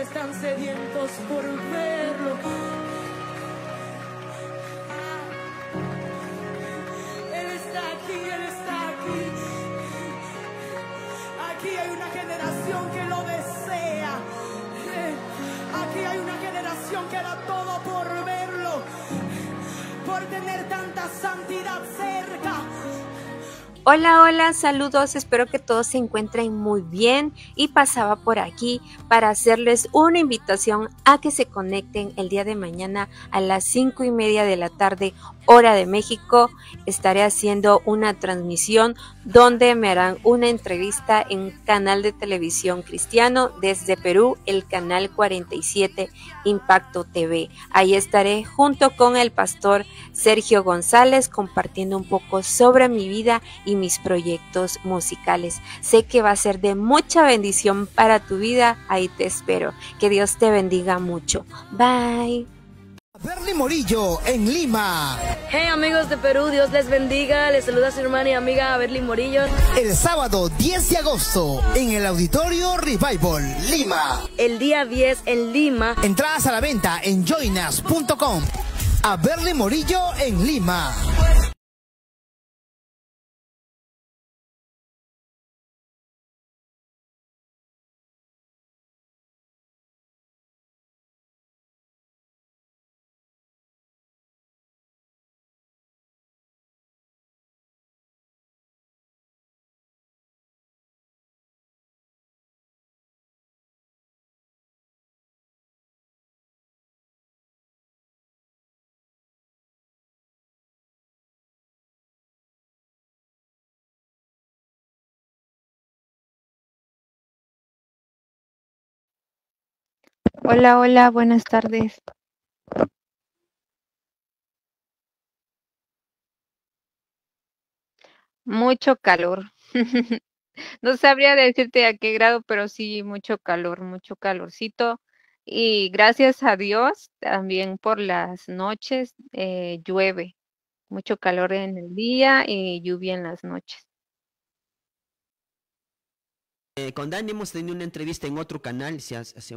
están sedientos por Hola, hola, saludos, espero que todos se encuentren muy bien y pasaba por aquí para hacerles una invitación a que se conecten el día de mañana a las cinco y media de la tarde hora de México. Estaré haciendo una transmisión donde me harán una entrevista en canal de televisión cristiano desde Perú, el canal 47 Impacto TV. Ahí estaré junto con el pastor Sergio González compartiendo un poco sobre mi vida y mis proyectos musicales. Sé que va a ser de mucha bendición para tu vida. Ahí te espero. Que Dios te bendiga mucho. Bye. Berly Morillo en Lima. Hey amigos de Perú, Dios les bendiga. Les saluda su hermana y amiga Berly Morillo. El sábado 10 de agosto en el Auditorio Revival, Lima. El día 10 en Lima. Entradas a la venta en joinas.com. A Berly Morillo en Lima. Hola, hola, buenas tardes. Mucho calor. No sabría decirte a qué grado, pero sí mucho calor, mucho calorcito. Y gracias a Dios también por las noches eh, llueve. Mucho calor en el día y lluvia en las noches. Eh, con Dani hemos tenido una entrevista en otro canal hace,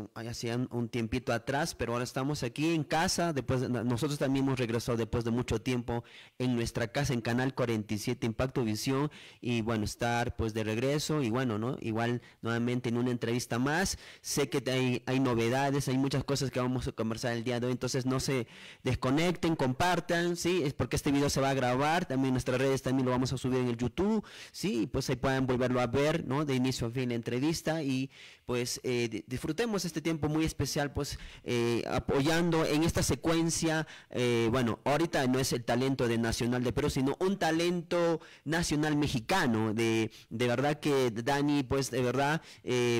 un, tiempito atrás, pero ahora estamos aquí en casa. Después nosotros también hemos regresado después de mucho tiempo en nuestra casa en Canal 47 Impacto Visión y bueno estar pues de regreso y bueno no igual nuevamente en una entrevista más. Sé que hay, hay novedades, hay muchas cosas que vamos a conversar el día de hoy, entonces no se desconecten, compartan, sí, es porque este video se va a grabar, también nuestras redes también lo vamos a subir en el YouTube, sí, pues ahí pueden volverlo a ver, no, de inicio a fin entrevista y pues eh, disfrutemos este tiempo muy especial pues eh, apoyando en esta secuencia, eh, bueno, ahorita no es el talento de Nacional de Perú, sino un talento nacional mexicano, de, de verdad que Dani, pues de verdad,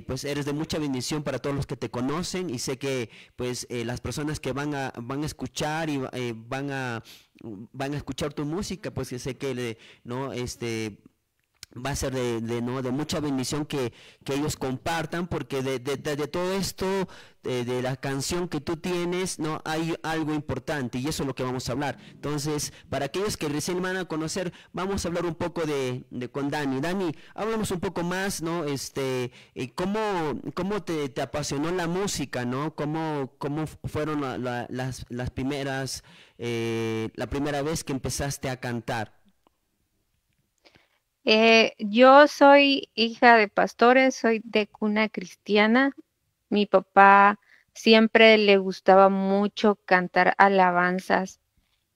pues eres de mucha bendición para todos los que te conocen y sé que pues las personas que van a, van a escuchar y van a van a escuchar tu música, pues que sé que no este va a ser de, ¿no? de mucha bendición que, ellos compartan, porque de, todo esto, de, la canción que tú tienes, no hay algo importante y eso es lo que vamos a hablar. Entonces, para aquellos que recién van a conocer, vamos a hablar un poco de, con Dani. Dani, hablamos un poco más, ¿no? Este, eh, ¿cómo, cómo te, apasionó la música, ¿no? ¿Cómo, cómo fueron las, las primeras, eh, la primera vez que empezaste a cantar? Eh, yo soy hija de pastores, soy de cuna cristiana. Mi papá siempre le gustaba mucho cantar alabanzas,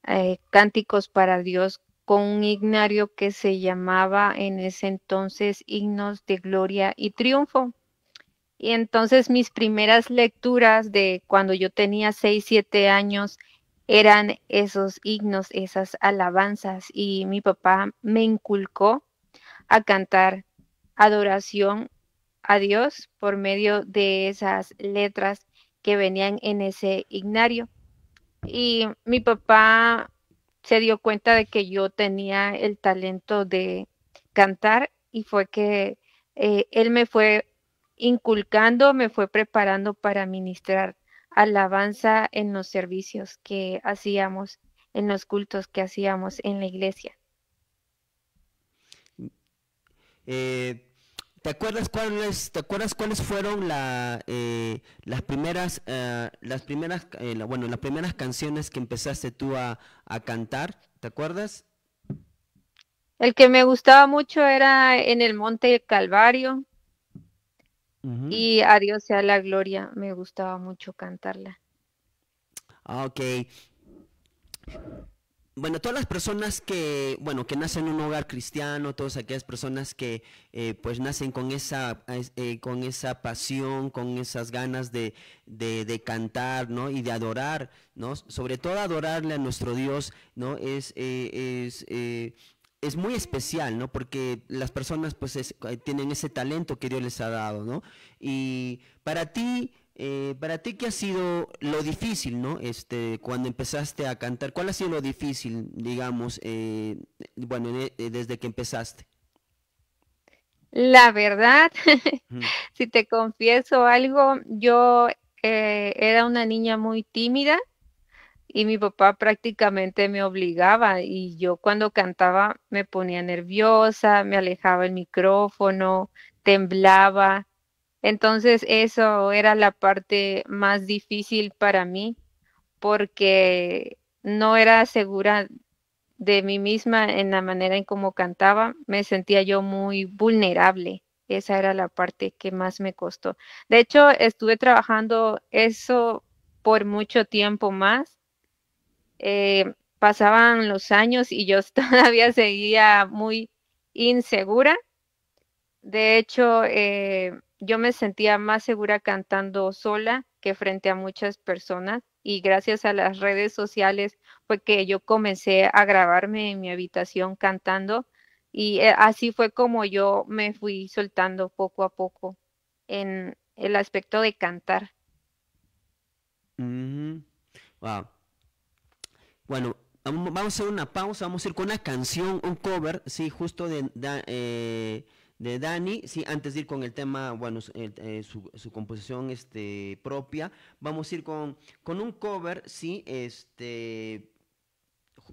eh, cánticos para Dios con un ignario que se llamaba en ese entonces Himnos de Gloria y Triunfo. Y entonces mis primeras lecturas de cuando yo tenía 6, 7 años eran esos himnos, esas alabanzas. Y mi papá me inculcó a cantar adoración a Dios por medio de esas letras que venían en ese ignario. Y mi papá se dio cuenta de que yo tenía el talento de cantar y fue que eh, él me fue inculcando, me fue preparando para ministrar alabanza en los servicios que hacíamos, en los cultos que hacíamos en la iglesia. Eh, ¿te acuerdas cuáles, te acuerdas cuáles fueron la, eh, las primeras, eh, las primeras, eh, la- bueno, las primeras canciones que empezaste tú a, a cantar? ¿Te acuerdas? El que me gustaba mucho era En el Monte Calvario Ujú. y A Dios sea la gloria. Me gustaba mucho cantarla. Ah, ok. Bueno, todas las personas que, bueno, que nacen en un hogar cristiano, todas aquellas personas que, eh, pues, nacen con esa, es- eh, con esa pasión, con esas ganas de, de, de cantar, ¿no? Y de adorar, ¿no? Sobre todo adorarle a nuestro Dios, ¿no? Es, eh, es, eh, es muy especial, ¿no? Porque las personas, pues, es- tienen ese talento que Dios les ha dado, ¿no? Y para ti, eh, para ti, ¿qué ha sido lo difícil, ¿no? Este, cuando empezaste a cantar, ¿cuál ha sido lo difícil, digamos, eh, bueno, eh, desde que empezaste? La verdad, si te confieso algo, yo eh, era una niña muy tímida y mi papá prácticamente me obligaba y yo cuando cantaba me ponía nerviosa, me alejaba el micrófono, temblaba. Entonces eso era la parte más difícil para mí porque no era segura de mí misma en la manera en cómo cantaba, me sentía yo muy vulnerable. Esa era la parte que más me costó. De hecho, estuve trabajando eso por mucho tiempo más. Eh, pasaban los años y yo todavía seguía muy insegura. De hecho, eh, yo me sentía más segura cantando sola que frente a muchas personas y gracias a las redes sociales fue que yo comencé a grabarme en mi habitación cantando y eh, así fue como yo me fui soltando poco a poco en el aspecto de cantar. Wow. Bueno, vamos a hacer una pausa, vamos a ir con una canción, un cover, sí, justo de, Da- eh, de Dani, sí, antes de ir con el tema, bueno, eh, su- su composición este, propia, vamos a ir con, con un cover, sí, este,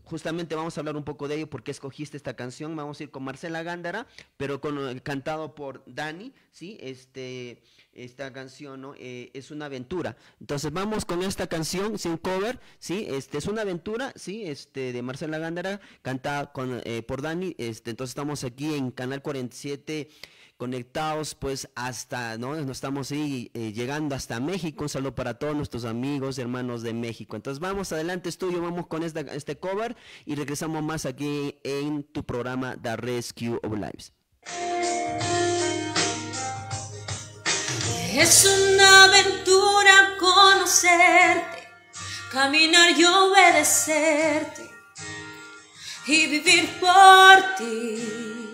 justamente vamos a hablar un poco de ello, porque escogiste esta canción, vamos a ir con Marcela Gándara, pero con eh, cantado por Dani, sí, este, esta canción, ¿no? Eh, es una aventura. Entonces vamos con esta canción, sí, un cover, sí, este es una aventura, sí, este de Marcela Gándara, cantada con, eh, por Dani, este, entonces estamos aquí en Canal 47 conectados pues hasta, ¿no? Nos estamos ahí eh, llegando hasta México, un saludo para todos nuestros amigos y hermanos de México. Entonces vamos adelante estudio, vamos con este cover y regresamos más aquí en tu programa The Rescue of Lives. Es una aventura conocerte, caminar y obedecerte y vivir por ti.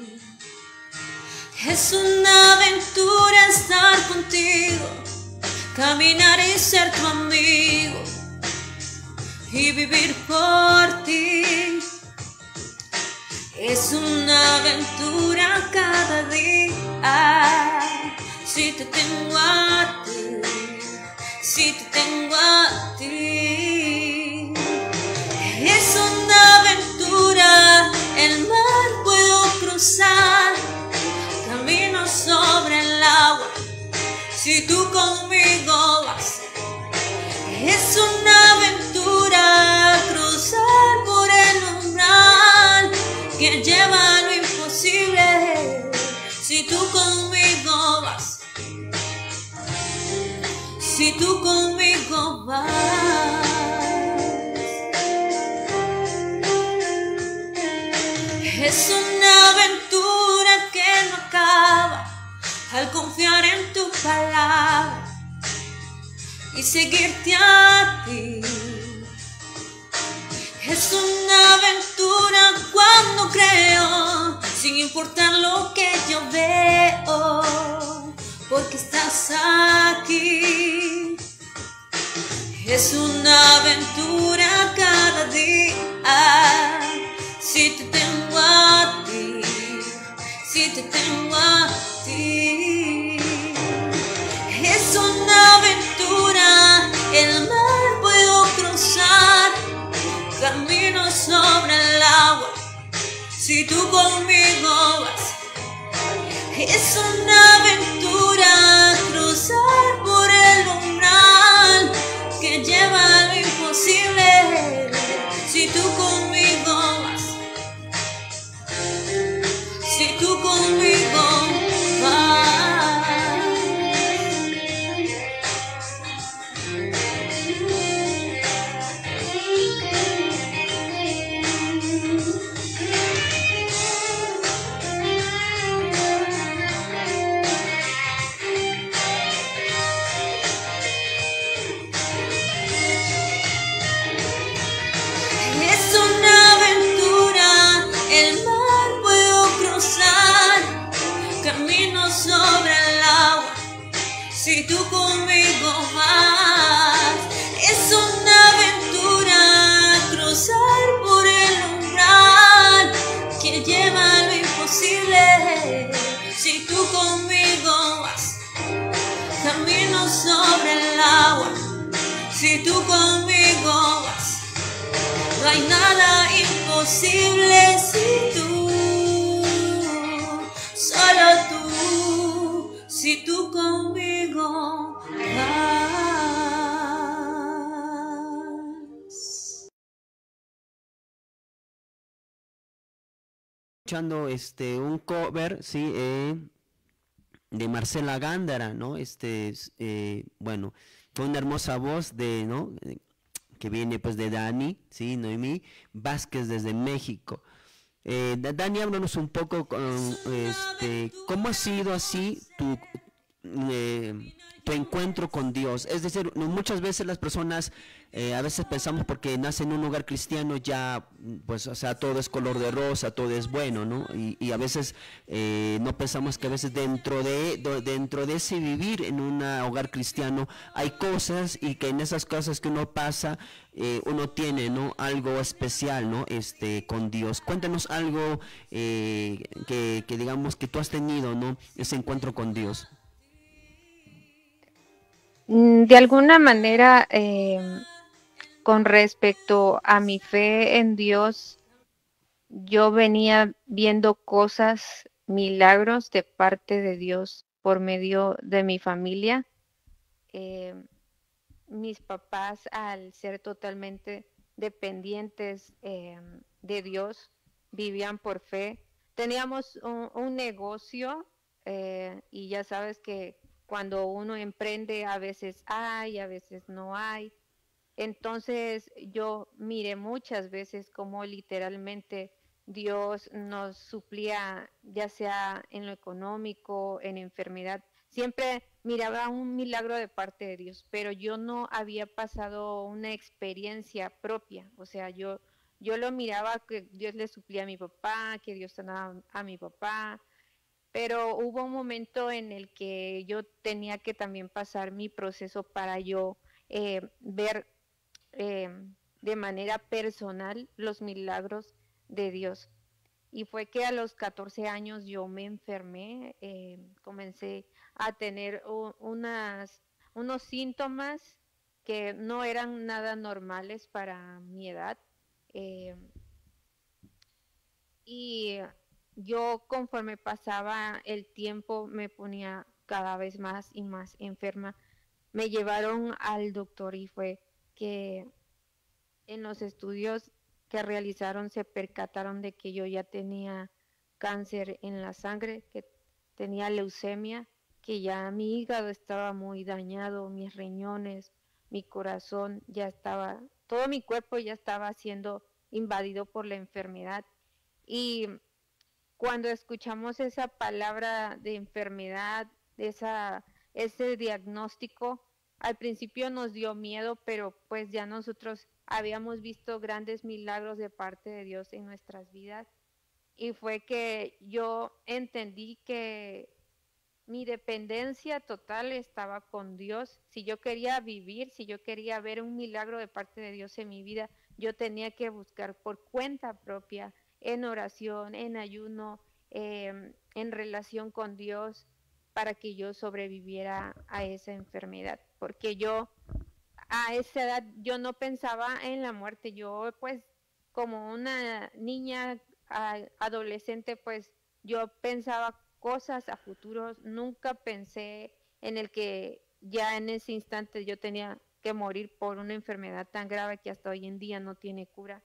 Es una aventura estar contigo, caminar y ser tu amigo y vivir por ti. Es una aventura cada día. Si te tengo a ti, si te tengo a ti. Es una aventura, el mar puedo cruzar, camino sobre el agua. Si tú conmigo vas, es una aventura cruzar por el umbral que lleva a lo imposible. Si tú conmigo vas, si tú conmigo vas. Es no al confiar en tu palabra y seguirte a ti. Es una aventura cuando creo, sin importar lo que yo veo, porque estás aquí. Es una aventura cada día, si te tengo a ti, si te tengo a. Es una aventura, el mar puedo cruzar, camino sobre el agua, si tú conmigo vas. si No hay nada imposible si tú, solo tú, si tú conmigo vas. escuchando este un cover, sí, eh, de Marcela Gándara, ¿no? Este, es, eh, bueno, fue una hermosa voz de, ¿no? Que viene pues de Dani, sí, Noemí Vázquez desde México. Eh, Da- Dani, háblanos un poco con, este, cómo ha sido así tu, tu encuentro con Dios. Es decir, muchas veces las personas, eh, a veces pensamos porque nacen en un hogar cristiano ya, pues, o sea, todo es color de rosa, todo es bueno, ¿no? Y, a veces eh, no pensamos que a veces dentro de, dentro de ese vivir en un hogar cristiano hay cosas y que en esas cosas que uno pasa, eh, uno tiene, ¿no? Algo especial, ¿no? Este, con Dios. Cuéntanos algo eh, que, que digamos que tú has tenido, ¿no? Ese encuentro con Dios. Mm, De alguna manera, em, con respecto a mi fe en Dios, yo venía viendo cosas, milagros de parte de Dios por medio de mi familia. Em, mis papás, al ser totalmente dependientes em, de Dios, vivían por fe. Teníamos un, negocio eh, y ya sabes que cuando uno emprende a veces hay, a veces no hay. Entonces yo miré muchas veces cómo literalmente Dios nos suplía, ya sea en lo económico, en enfermedad. Siempre miraba un milagro de parte de Dios, pero yo no había pasado una experiencia propia. O sea, yo, yo lo miraba que Dios le suplía a mi papá, que Dios sanaba a mi papá, pero hubo un momento en el que yo tenía que también pasar mi proceso para yo eh, ver eh, de manera personal los milagros de Dios. Y fue que a los 14 años yo me enfermé, eh, comencé a tener unas, unos síntomas que no eran nada normales para mi edad. y yo conforme pasaba el tiempo me ponía cada vez más y más enferma. Me llevaron al doctor y fue que en los estudios que realizaron se percataron de que yo ya tenía cáncer en la sangre, que tenía leucemia, que ya mi hígado estaba muy dañado, mis riñones, mi corazón ya estaba, todo mi cuerpo ya estaba siendo invadido por la enfermedad. Y cuando escuchamos esa palabra de enfermedad, esa, ese diagnóstico, al principio nos dio miedo, pero pues ya nosotros habíamos visto grandes milagros de parte de Dios en nuestras vidas. Y fue que yo entendí que mi dependencia total estaba con Dios. Si yo quería vivir, si yo quería ver un milagro de parte de Dios en mi vida, yo tenía que buscar por cuenta propia, en oración, en ayuno, eh, en relación con Dios, para que yo sobreviviera a esa enfermedad. Porque yo a esa edad yo no pensaba en la muerte. Yo pues como una niña adolescente pues yo pensaba cosas a futuros. Nunca pensé en el que ya en ese instante yo tenía que morir por una enfermedad tan grave que hasta hoy en día no tiene cura.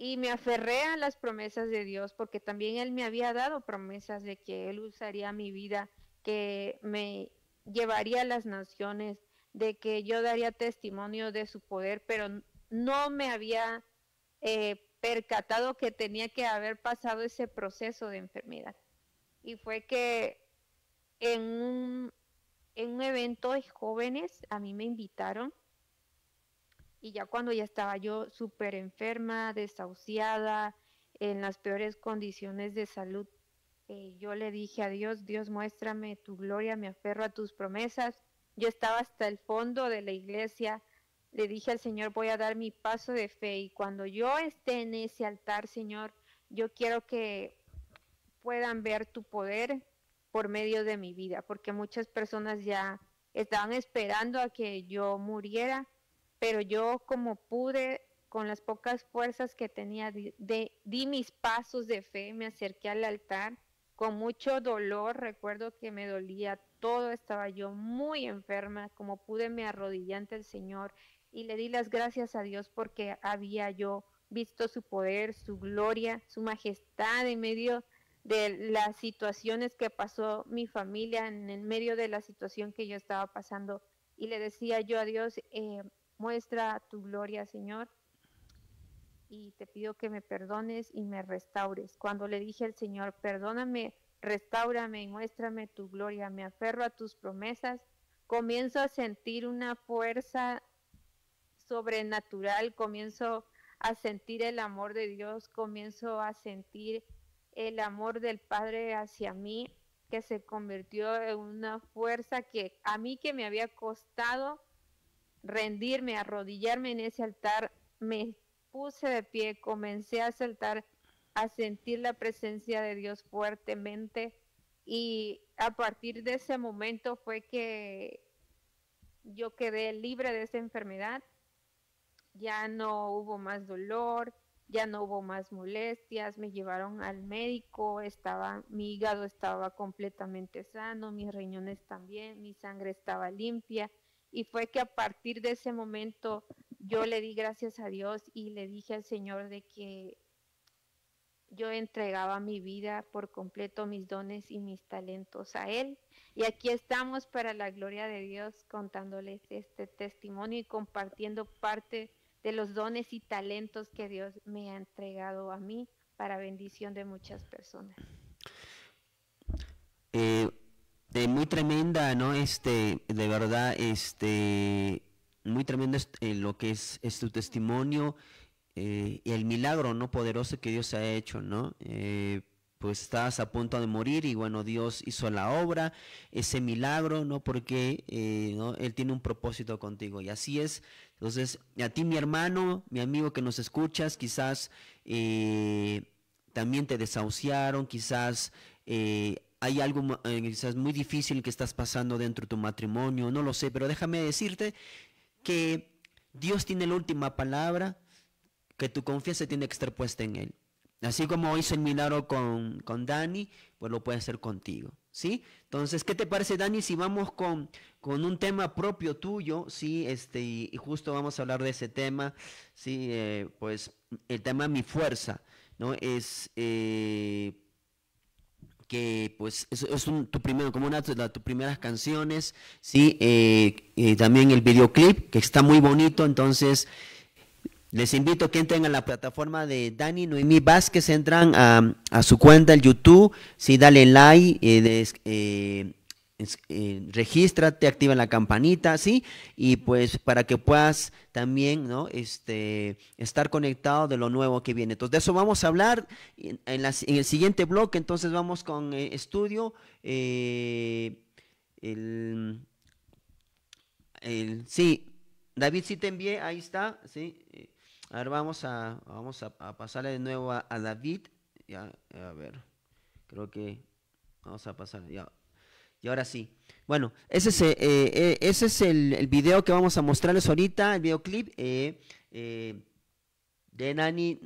Y me aferré a las promesas de Dios porque también Él me había dado promesas de que Él usaría mi vida, que me llevaría a las naciones, de que yo daría testimonio de su poder, pero no me había eh, percatado que tenía que haber pasado ese proceso de enfermedad. Y fue que en un, en un evento de jóvenes a mí me invitaron y ya cuando ya estaba yo súper enferma, desahuciada, en las peores condiciones de salud, eh, yo le dije a Dios, Dios muéstrame tu gloria, me aferro a tus promesas. Yo estaba hasta el fondo de la iglesia, le dije al Señor, voy a dar mi paso de fe y cuando yo esté en ese altar, Señor, yo quiero que puedan ver tu poder por medio de mi vida, porque muchas personas ya estaban esperando a que yo muriera, pero yo como pude, con las pocas fuerzas que tenía, di mis pasos de fe, me acerqué al altar con mucho dolor, recuerdo que me dolía todo, estaba yo muy enferma, como pude me arrodillé ante el Señor y le di las gracias a Dios porque había yo visto su poder, su gloria, su majestad en medio de las situaciones que pasó mi familia, en el medio de la situación que yo estaba pasando. Y le decía yo a Dios, eh, muestra tu gloria, Señor, y te pido que me perdones y me restaures. Cuando le dije al Señor, perdóname, restaurame y muéstrame tu gloria, me aferro a tus promesas, comienzo a sentir una fuerza sobrenatural, comienzo a sentir el amor de Dios, comienzo a sentir el amor del Padre hacia mí, que se convirtió en una fuerza que a mí que me había costado rendirme, arrodillarme en ese altar, me puse de pie, comencé a saltar, a sentir la presencia de Dios fuertemente. Y a partir de ese momento fue que yo quedé libre de esa enfermedad, ya no hubo más dolor, ya no hubo más molestias, me llevaron al médico, estaba, mi hígado estaba completamente sano, mis riñones también, mi sangre estaba limpia y fue que a partir de ese momento yo le di gracias a Dios y le dije al Señor de que yo entregaba mi vida por completo, mis dones y mis talentos a Él. Y aquí estamos para la gloria de Dios contándoles este testimonio y compartiendo parte de los dones y talentos que Dios me ha entregado a mí para bendición de muchas personas. Eh, muy tremenda, ¿no? Este, de verdad, este, muy tremendo eh, lo que es, tu testimonio eh, y el milagro, ¿no? Poderoso que Dios ha hecho, ¿no? pues estás a punto de morir y bueno, Dios hizo la obra, ese milagro, ¿no? Porque ¿no? Él tiene un propósito contigo y así es entonces, a ti mi hermano, mi amigo que nos escuchas, quizás eh, también te desahuciaron, quizás eh, hay algo eh, quizás muy difícil que estás pasando dentro de tu matrimonio, no lo sé, pero déjame decirte que Dios tiene la última palabra, que tu confianza tiene que estar puesta en Él. Así como hizo el milagro con, con Dani, pues lo puede hacer contigo. ¿Sí? Entonces, ¿qué te parece, Dani, si vamos con, con un tema propio tuyo, ¿sí? Este, y, justo vamos a hablar de ese tema, ¿sí? Eh, pues el tema Mi Fuerza, ¿no? Es... Eh, que pues es, es un, tu primero, como una de tus primeras canciones, sí, eh, también el videoclip, que está muy bonito, entonces les invito a que entren a la plataforma de Dani Noemí Vázquez, entran a, su cuenta en YouTube, sí, dale like, eh, eh, eh, regístrate, activa la campanita, ¿sí? Y pues para que puedas también, ¿no? Este, estar conectado de lo nuevo que viene. Entonces, de eso vamos a hablar en, el siguiente bloque, entonces vamos con estudio. el, sí, David, sí te envié, ahí está, ¿sí? A ver, vamos a, vamos a, pasarle de nuevo a, David. Ya, a ver, creo que vamos a pasar. Ya. Y ahora sí. Bueno, ese es, eh, eh, el, video que vamos a mostrarles ahorita, el videoclip eh, de Nani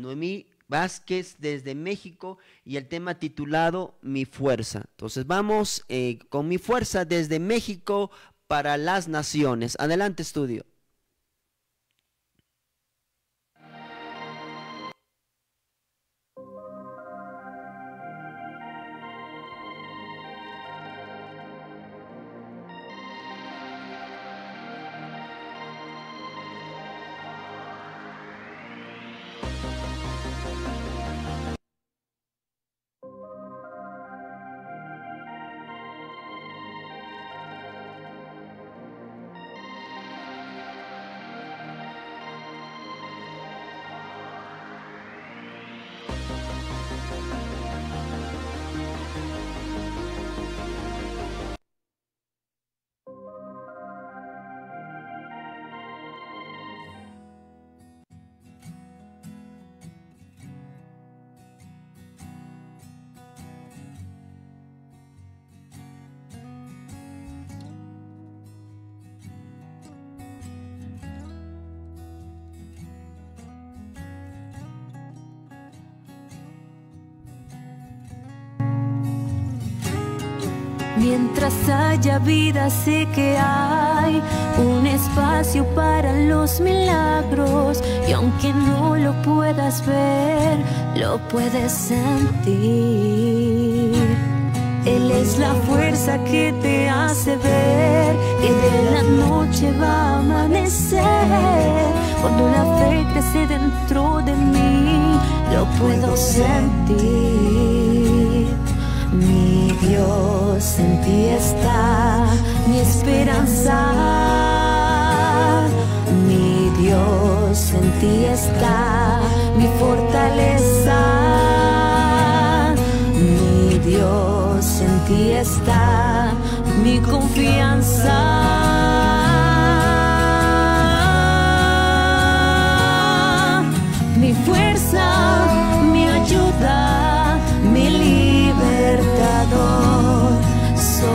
Noemí Vázquez desde México y el tema titulado Mi Fuerza. Entonces vamos con Mi Fuerza desde México para las Naciones. Adelante, estudio. Mientras haya vida sé que hay un espacio para los milagros y aunque no lo puedas ver, lo puedes sentir. Él es la fuerza que te hace ver que de la noche va a amanecer. Cuando la fe crece dentro de mí, lo puedo sentir. Dios en ti está mi esperanza. Mi Dios en ti está mi fortaleza. Mi Dios en ti está mi confianza. Mi fuerza,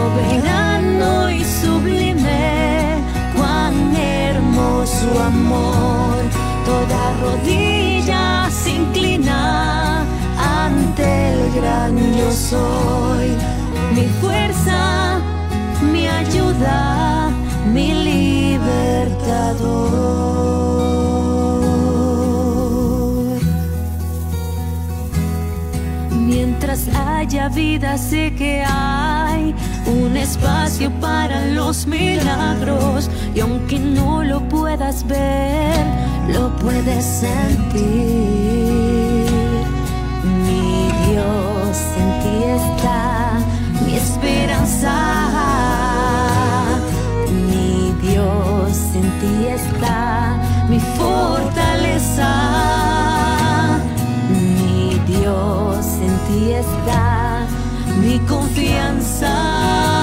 soberano y sublime, cuán hermoso amor, toda rodilla se inclina ante el gran yo soy, mi fuerza, mi ayuda, mi libertador. Mientras haya vida sé que hay un espacio para los milagros y aunque no lo puedas ver, lo puedes sentir. Mi Dios en ti está mi esperanza. Mi Dios en ti está mi fortaleza. Mi Dios en ti está mi confianza.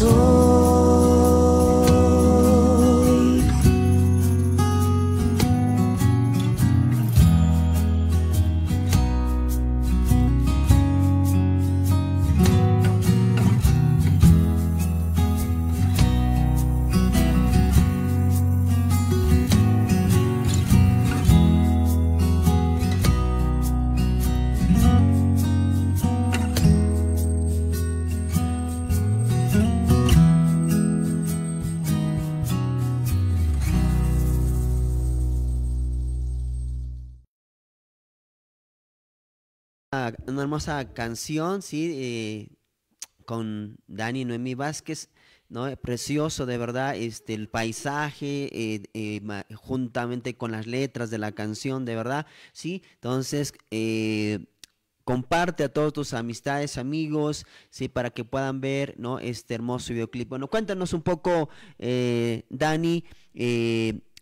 Yo Una, hermosa canción, sí, eh, con Dani Noemí Vázquez, ¿no? Eh, Precioso, de verdad, este, el paisaje, eh, juntamente con las letras de la canción, de verdad, sí. Entonces, comparte a todos tus amistades, amigos, sí, para que puedan ver, ¿no? Este hermoso videoclip. Bueno, cuéntanos un poco, Dani,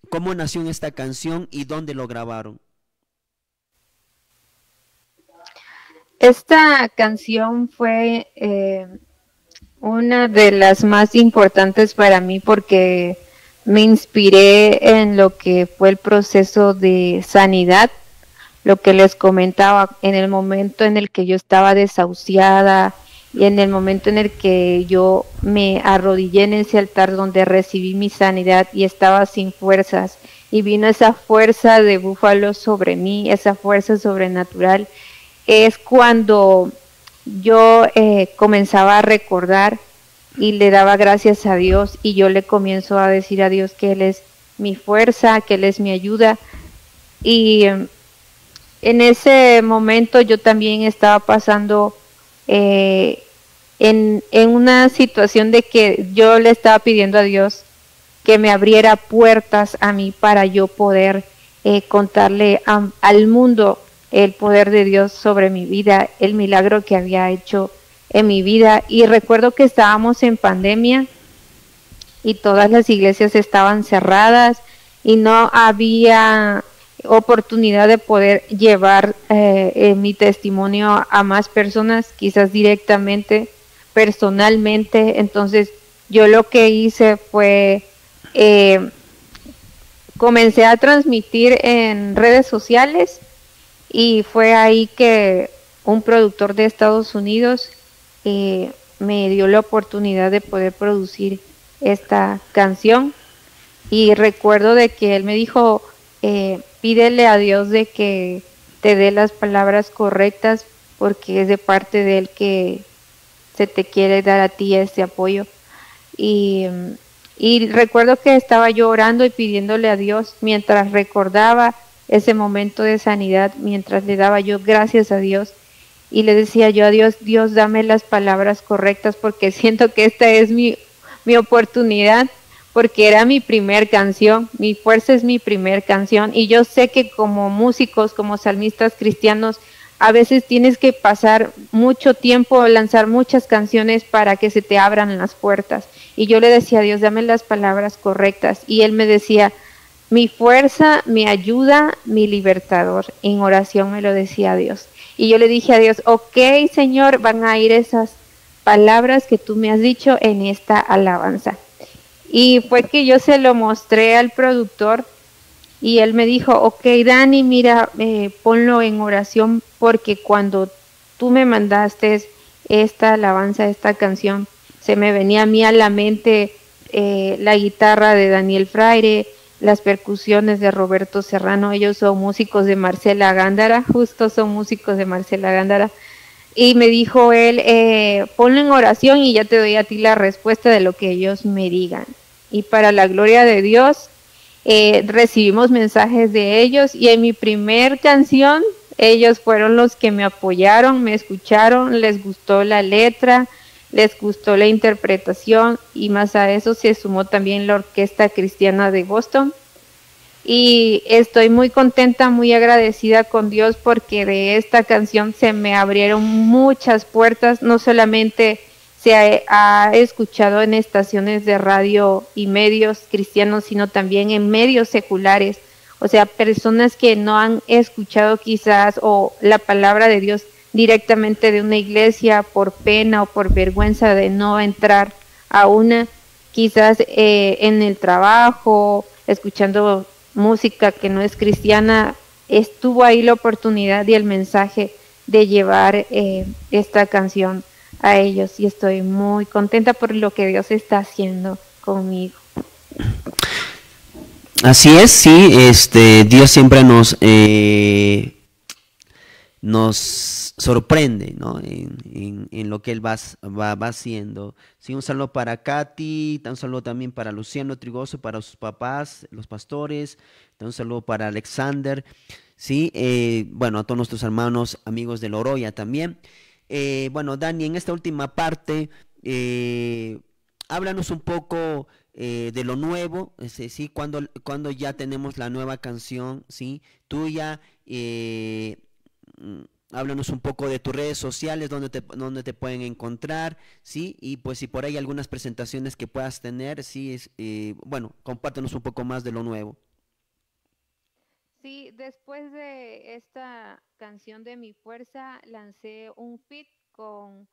cómo nació esta canción y dónde lo grabaron. Esta canción fue eh, una de las más importantes para mí porque me inspiré en lo que fue el proceso de sanidad, lo que les comentaba en el momento en el que yo estaba desahuciada y en el momento en el que yo me arrodillé en ese altar donde recibí mi sanidad y estaba sin fuerzas. Y vino esa fuerza de búfalo sobre mí, esa fuerza sobrenatural es cuando yo eh, comenzaba a recordar y le daba gracias a Dios y yo le comienzo a decir a Dios que Él es mi fuerza, que Él es mi ayuda. Y eh, en ese momento yo también estaba pasando eh, en, en una situación de que yo le estaba pidiendo a Dios que me abriera puertas a mí para yo poder contarle a- al mundo el poder de Dios sobre mi vida, el milagro que había hecho en mi vida. Y recuerdo que estábamos en pandemia y todas las iglesias estaban cerradas y no había oportunidad de poder llevar eh, mi testimonio a más personas, quizás directamente, personalmente. Entonces yo lo que hice fue, eh, comencé a transmitir en redes sociales y fue ahí que un productor de Estados Unidos eh, me dio la oportunidad de poder producir esta canción. Y recuerdo de que él me dijo eh, pídele a Dios de que te dé las palabras correctas porque es de parte de él que se te quiere dar a ti este apoyo y, y recuerdo que estaba yo orando y pidiéndole a Dios mientras recordaba ese momento de sanidad, mientras le daba yo gracias a Dios y le decía yo a Dios, Dios dame las palabras correctas porque siento que esta es mi, mi oportunidad, porque era mi primer canción, mi fuerza es mi primer canción y yo sé que como músicos, como salmistas cristianos, a veces tienes que pasar mucho tiempo, lanzar muchas canciones para que se te abran las puertas. Y yo le decía a Dios, dame las palabras correctas. Y él me decía, mi fuerza, mi ayuda, mi libertador. En oración me lo decía a Dios. Y yo le dije a Dios, ok Señor, van a ir esas palabras que tú me has dicho en esta alabanza. Y fue que yo se lo mostré al productor y él me dijo, ok Dani, mira, eh, ponlo en oración porque cuando tú me mandaste esta alabanza, esta canción, se me venía a mí a la mente eh, la guitarra de Daniel Fraire, las percusiones de Roberto Serrano, ellos son músicos de Marcela Gándara, justo son músicos de Marcela Gándara. Y me dijo él, eh, ponlo en oración y ya te doy a ti la respuesta de lo que ellos me digan. Y para la gloria de Dios, eh, recibimos mensajes de ellos y en mi primer canción, ellos fueron los que me apoyaron, me escucharon, les gustó la letra, les gustó la interpretación y más a eso se sumó también la Orquesta Cristiana de Boston. Y estoy muy contenta, muy agradecida con Dios porque de esta canción se me abrieron muchas puertas, no solamente se ha, escuchado en estaciones de radio y medios cristianos, sino también en medios seculares, o sea, personas que no han escuchado quizás o la palabra de Dios directamente de una iglesia por pena o por vergüenza de no entrar a una, quizás eh, en el trabajo, escuchando música que no es cristiana, estuvo ahí la oportunidad y el mensaje de llevar eh, esta canción a ellos y estoy muy contenta por lo que Dios está haciendo conmigo. Así es, sí, este, Dios siempre nos eh, nos sorprende ¿no? en, lo que él va, va, va, haciendo. Sí, un saludo para Katy, un saludo también para Luciano Trigoso, para sus papás, los pastores, un saludo para Alexander, sí, eh, bueno, a todos nuestros hermanos, amigos de Loroya también. Eh, bueno, Dani, en esta última parte, eh, háblanos un poco de lo nuevo, sí, cuando, ya tenemos la nueva canción, sí, tuya. Mm, háblanos un poco de tus redes sociales, donde te, donde te pueden encontrar, ¿sí? Y pues si por ahí algunas presentaciones que puedas tener, sí, es, eh, bueno, compártenos un poco más de lo nuevo. Sí, después de esta canción de Mi Fuerza, lancé un fit con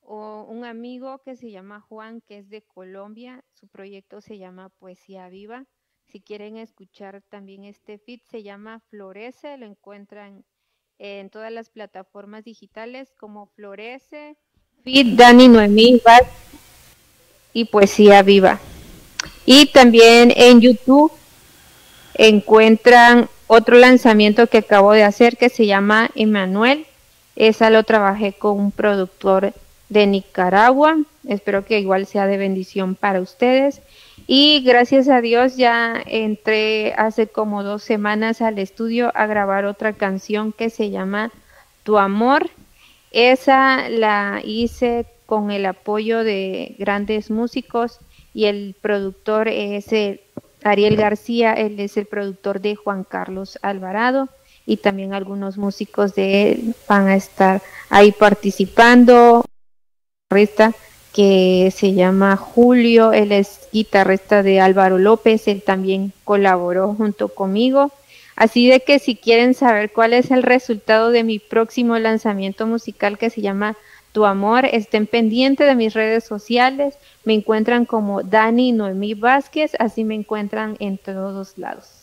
un amigo que se llama Juan, que es de Colombia. Su proyecto se llama Poesía Viva. Si quieren escuchar también este fit, se llama Florece, lo encuentran en todas las plataformas digitales como Florece, Fit, Dani Noemí, y Poesía Viva. Y también en YouTube encuentran otro lanzamiento que acabo de hacer que se llama Emanuel. Esa lo trabajé con un productor de Nicaragua. Espero que igual sea de bendición para ustedes. Y gracias a Dios ya entré hace como dos semanas al estudio a grabar otra canción que se llama Tu Amor. Esa la hice con el apoyo de grandes músicos y el productor es Ariel García, él es el productor de Juan Carlos Alvarado y también algunos músicos de él van a estar ahí participando. Que se llama Julio, él es guitarrista de Álvaro López, él también colaboró junto conmigo. Así de que si quieren saber cuál es el resultado de mi próximo lanzamiento musical que se llama Tu Amor, estén pendientes de mis redes sociales. Me encuentran como Dani Noemí Vázquez, así me encuentran en todos lados.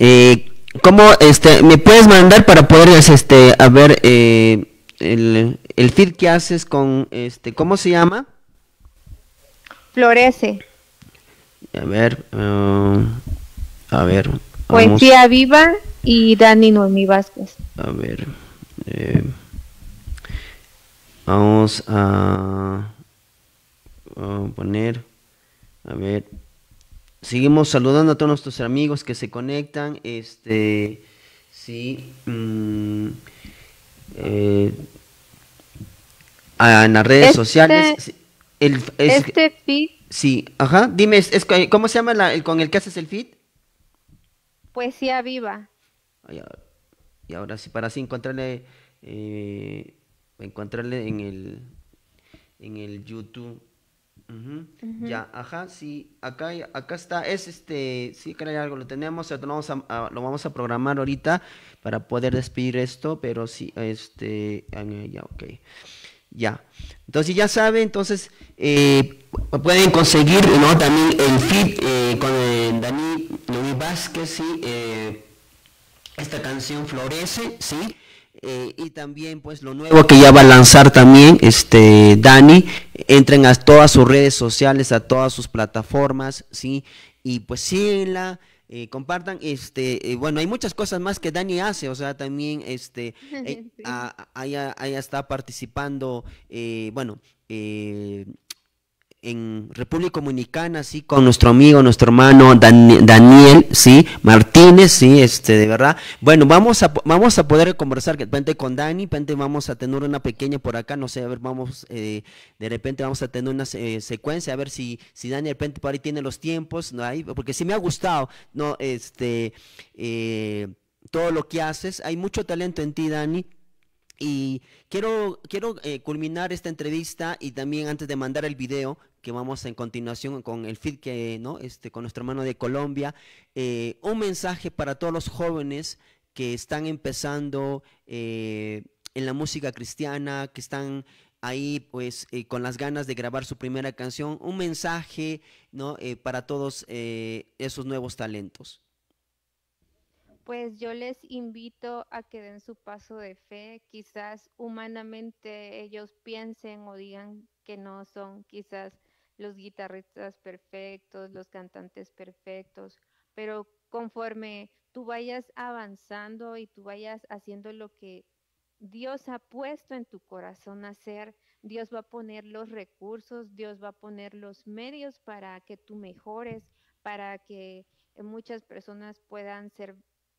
Eh, ¿Cómo este, me puedes mandar para poder este, a ver eh, el, el feed que haces con este, ¿cómo se llama? Florece. A ver, uh, a ver. Poesía Viva y Dani Noemí Vázquez. A ver. Eh, vamos a, a, poner. A ver. Seguimos saludando a todos nuestros amigos que se conectan. Este. Sí. Mmm, eh, en las redes este, sociales. El, es, este feed. Sí, ajá. Dime, es, ¿cómo se llama la, el, con el que haces el feed? Poesía viva. Y ahora sí, para así encontrarle, eh, encontrarle en el, en el YouTube. Ya, ajá, sí, acá, acá está, es este, sí, que algo lo tenemos, lo vamos a, programar ahorita para poder despedir esto, pero sí, este, ya, ok. Ya. Entonces ya saben, entonces eh, pueden conseguir ¿no? también el feed eh, con el Dani Luis Vázquez, ¿sí? Eh, esta canción Florece, ¿sí? Eh, y también pues lo nuevo que ya va a lanzar también este Dani, entren a todas sus redes sociales, a todas sus plataformas, ¿sí? Y pues síguenla. Eh, compartan, este, eh, bueno, hay muchas cosas más que Dani hace, o sea, también, este, eh, allá, está participando, bueno, en República Dominicana, sí, con nuestro amigo, nuestro hermano Dan Daniel, sí, Martínez, sí, este, de verdad. Bueno, vamos a, vamos a poder conversar de repente con Dani, de repente vamos a tener una pequeña por acá, no sé, a ver, vamos, eh, de repente vamos a tener una eh, secuencia, a ver si, si Dani de repente por ahí tiene los tiempos, ¿no? hay porque sí me ha gustado, ¿no? Este, eh, todo lo que haces, hay mucho talento en ti, Dani. Y quiero, quiero eh, culminar esta entrevista y también antes de mandar el video, que vamos en continuación con el feed que, ¿no? Este, con nuestro hermano de Colombia, eh, un mensaje para todos los jóvenes que están empezando eh, en la música cristiana, que están ahí pues eh, con las ganas de grabar su primera canción, un mensaje, ¿no? para todos esos nuevos talentos pues yo les invito a que den su paso de fe. Quizás humanamente ellos piensen o digan que no son quizás los guitarristas perfectos, los cantantes perfectos, pero conforme tú vayas avanzando y tú vayas haciendo lo que Dios ha puesto en tu corazón hacer, Dios va a poner los recursos, Dios va a poner los medios para que tú mejores, para que muchas personas puedan ser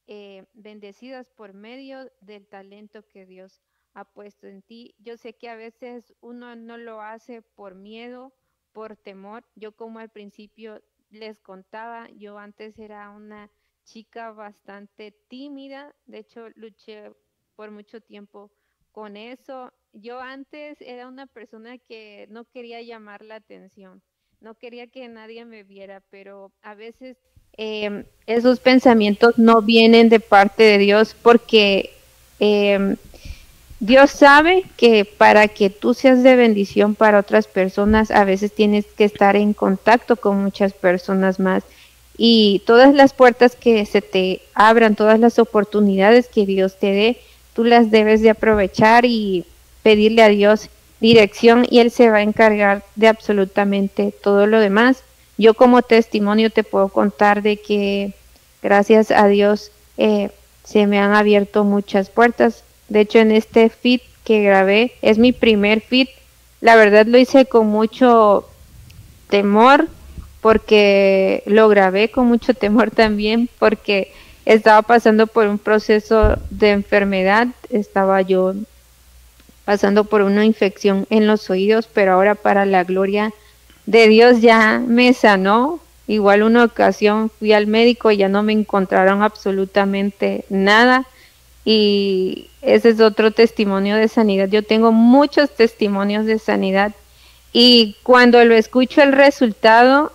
eh, bendecidas por medio del talento que Dios ha puesto en ti. Yo sé que a veces uno no lo hace por miedo, por temor. Yo como al principio les contaba, yo antes era una chica bastante tímida, de hecho luché por mucho tiempo con eso. Yo antes era una persona que no quería llamar la atención, no quería que nadie me viera, pero a veces eh, esos pensamientos no vienen de parte de Dios porque eh, Dios sabe que para que tú seas de bendición para otras personas, a veces tienes que estar en contacto con muchas personas más. Y todas las puertas que se te abran, todas las oportunidades que Dios te dé, tú las debes de aprovechar y pedirle a Dios dirección y Él se va a encargar de absolutamente todo lo demás. Yo como testimonio te puedo contar de que gracias a Dios eh, se me han abierto muchas puertas. De hecho, en este feed que grabé, es mi primer feed. La verdad lo hice con mucho temor porque lo grabé con mucho temor también porque estaba pasando por un proceso de enfermedad, estaba yo pasando por una infección en los oídos, pero ahora para la gloria de Dios ya me sanó. Igual una ocasión fui al médico y ya no me encontraron absolutamente nada. Y ese es otro testimonio de sanidad. Yo tengo muchos testimonios de sanidad y cuando lo escucho el resultado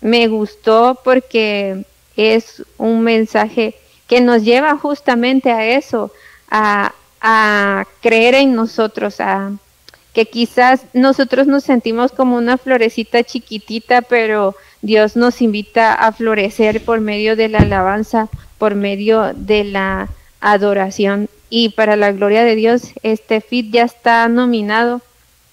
me gustó porque es un mensaje que nos lleva justamente a eso, a, a creer en nosotros, a que quizás nosotros nos sentimos como una florecita chiquitita, pero Dios nos invita a florecer por medio de la alabanza, por medio de la adoración. Y para la gloria de Dios, este fit ya está nominado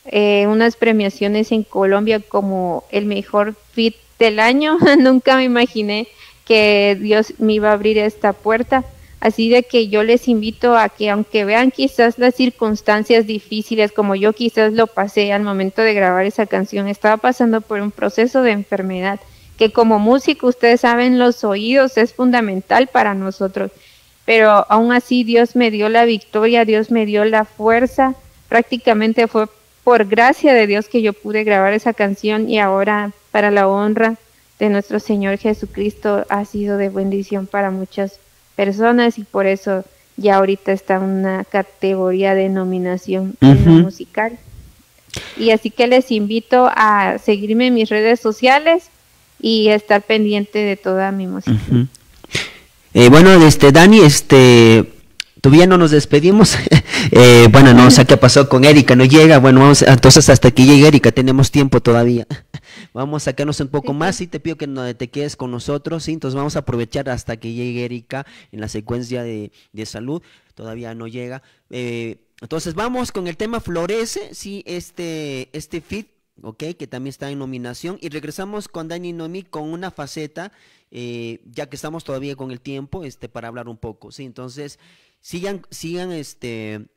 eh, unas premiaciones en Colombia como el mejor fit del año. Nunca me imaginé que Dios me iba a abrir esta puerta. Así de que yo les invito a que aunque vean quizás las circunstancias difíciles como yo quizás lo pasé al momento de grabar esa canción, estaba pasando por un proceso de enfermedad que como músico ustedes saben los oídos es fundamental para nosotros, pero aún así Dios me dio la victoria, Dios me dio la fuerza, prácticamente fue por gracia de Dios que yo pude grabar esa canción y ahora para la honra de nuestro Señor Jesucristo ha sido de bendición para muchas personas y por eso ya ahorita está en una categoría de nominación musical. Y así que les invito a seguirme en mis redes sociales y estar pendiente de toda mi música. Eh, bueno, este Dani, este todavía no nos despedimos. eh, bueno, no sé qué pasó con Erika, no llega. Bueno, vamos, entonces hasta que llegue Erika, tenemos tiempo todavía. vamos a sacarnos un poco más. y te pido que no te quedes con nosotros. ¿sí? Entonces vamos a aprovechar hasta que llegue Erika en la secuencia de, de salud. Todavía no llega. Eh, entonces vamos con el tema Florece. Sí, este, este fit, ok, que también está en nominación. Y regresamos con Dani Nomi con una faceta. Eh, ya que estamos todavía con el tiempo, este, para hablar un poco, ¿sí? Entonces, sigan, sigan este,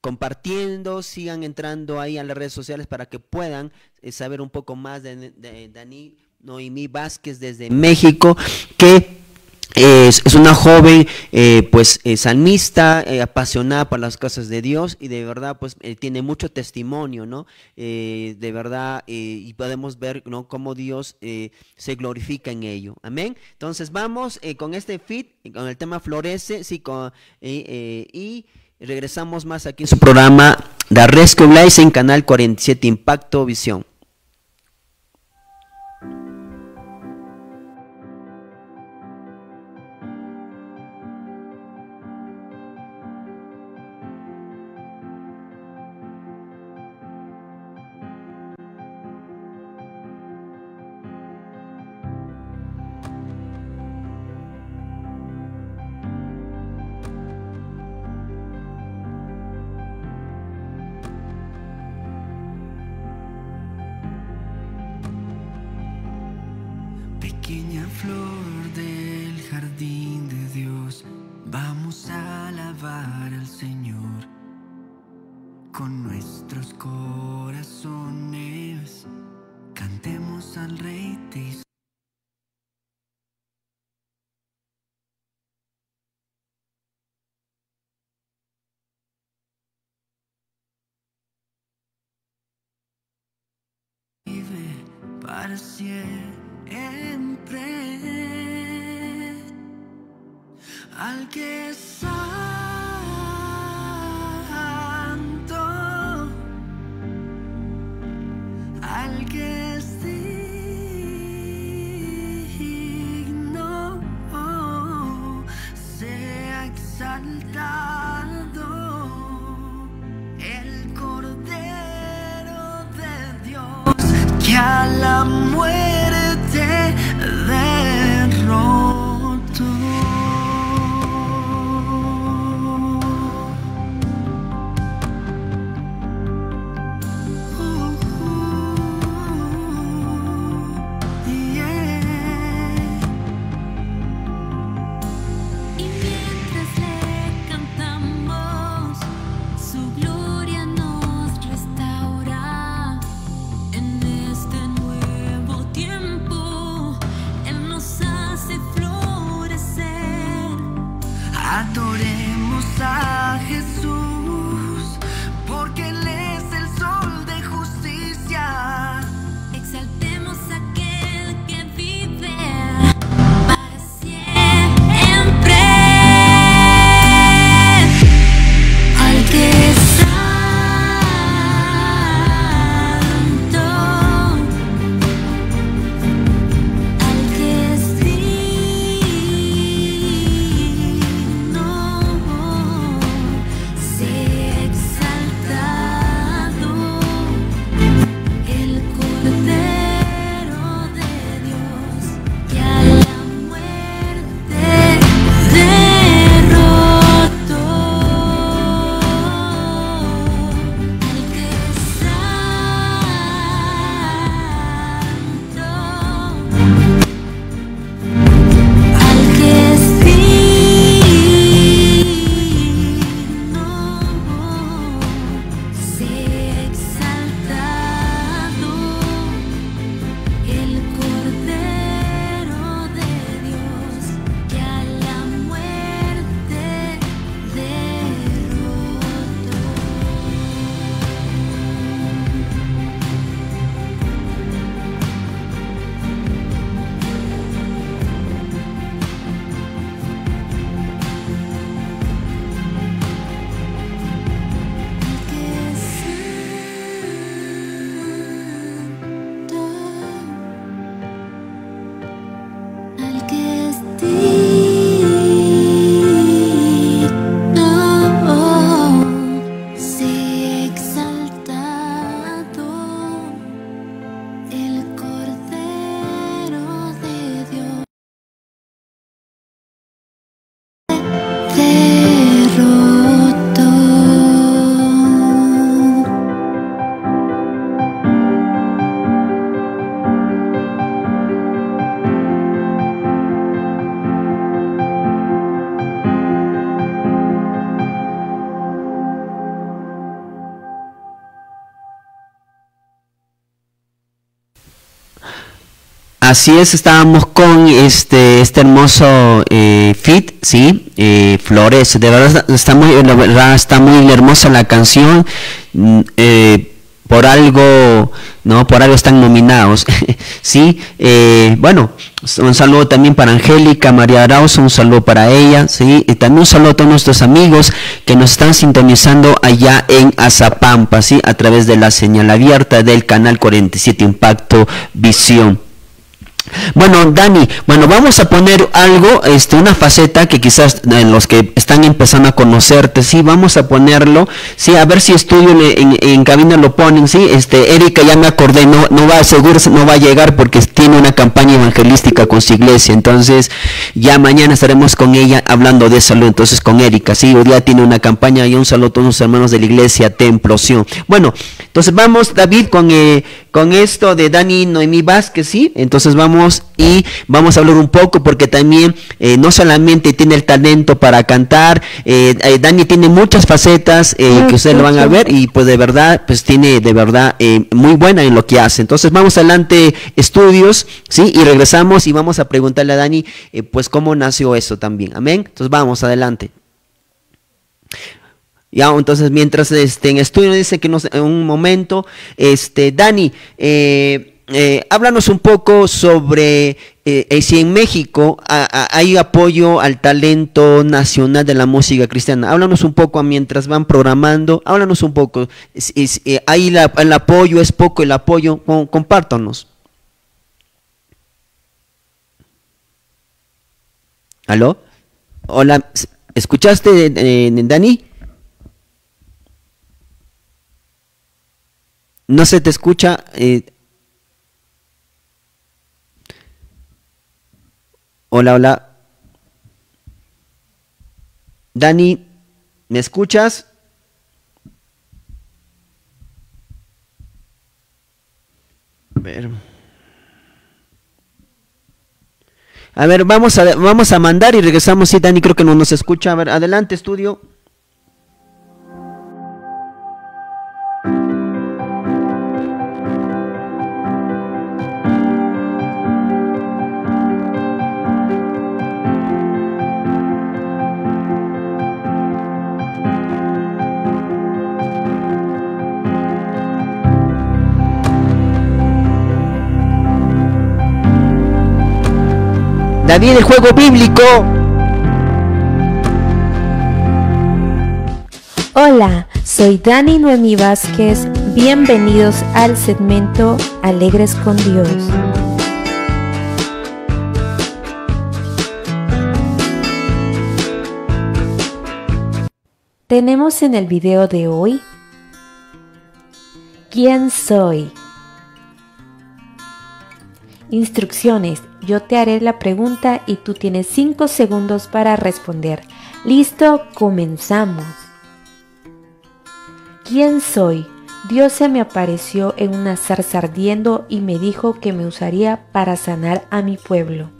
compartiendo, sigan entrando ahí a las redes sociales para que puedan eh, saber un poco más de, de Dani Noemí Vázquez desde México, que es, es, una joven, eh, pues, eh, salmista, eh, apasionada por las cosas de Dios y de verdad, pues, eh, tiene mucho testimonio, ¿no? Eh, de verdad, y podemos ver, ¿no? Cómo Dios se glorifica en ello. Amén. Entonces, vamos con este fit, con el tema Florece, sí, con, y regresamos más aquí en su programa de Rescue en Canal 47 Impacto Visión. Para siempre. Al que es Así es, estábamos con este este hermoso eh, fit, sí, eh, Flores. De verdad está muy, verdad está muy hermosa la canción. Mm, eh, por algo, no, por algo están nominados, sí. Eh, bueno, un saludo también para Angélica María Arauz, un saludo para ella, sí. Y también un saludo a todos nuestros amigos que nos están sintonizando allá en Azapampa, sí, a través de la señal abierta del canal 47 Impacto Visión. Bueno, Dani, bueno, vamos a poner algo, este, una faceta que quizás en los que están empezando a conocerte, sí, vamos a ponerlo, sí, a ver si estudio en, en, cabina lo ponen, sí, este, Erika ya me acordé, no, no va, seguro no va a llegar porque tiene una campaña evangelística con su iglesia, entonces ya mañana estaremos con ella hablando de salud, entonces con Erika, sí, hoy día tiene una campaña y un saludo a todos los hermanos de la iglesia Temploción. Bueno, entonces vamos, David, con, eh, con esto de Dani Noemí Vázquez, sí, entonces vamos y vamos a hablar un poco porque también eh, no solamente tiene el talento para cantar, eh, eh, Dani tiene muchas facetas que ustedes lo van a ver y pues de verdad, pues tiene de verdad muy buena en lo que hace. Entonces vamos adelante estudios, ¿sí? Y regresamos y vamos a preguntarle a Dani pues cómo nació eso también. Amén. Entonces vamos adelante. Ya, entonces mientras este, en estudio dice que nos, en un momento, este, Dani, eh, eh, háblanos un poco sobre eh, eh, si en México hay apoyo al talento nacional de la música cristiana. Háblanos un poco mientras van programando, háblanos un poco. ahí el apoyo es poco, el apoyo, compártanos. ¿Aló? Hola, ¿escuchaste, Dani? No se te escucha. Hola, hola. Dani, ¿me escuchas? A ver. A ver, vamos a, vamos a mandar y regresamos. Sí, Dani creo que no nos escucha. A ver, adelante, estudio. David, el juego bíblico. Hola, soy Dani Noemi Vázquez. Bienvenidos al segmento Alegres con Dios. Tenemos en el video de hoy ¿Quién soy? Instrucciones. Yo te haré la pregunta y tú tienes 5 segundos para responder. Listo, comenzamos. ¿Quién soy? Dios se me apareció en una zarza ardiendo y me dijo que me usaría para sanar a mi pueblo.